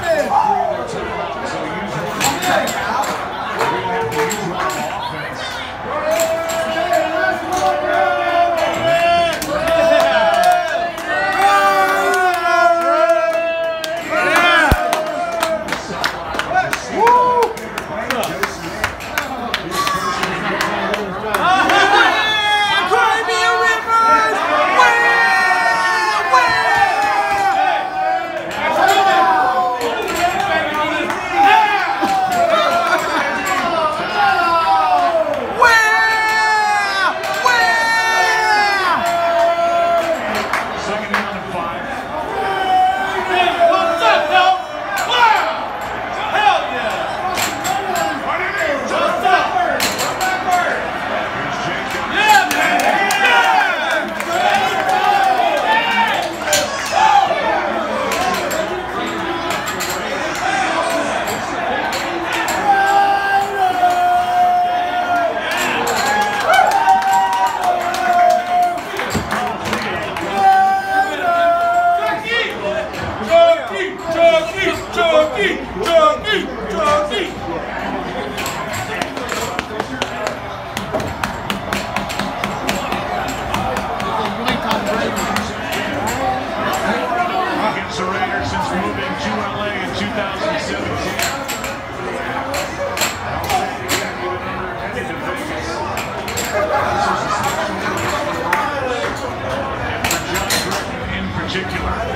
Jason! particular.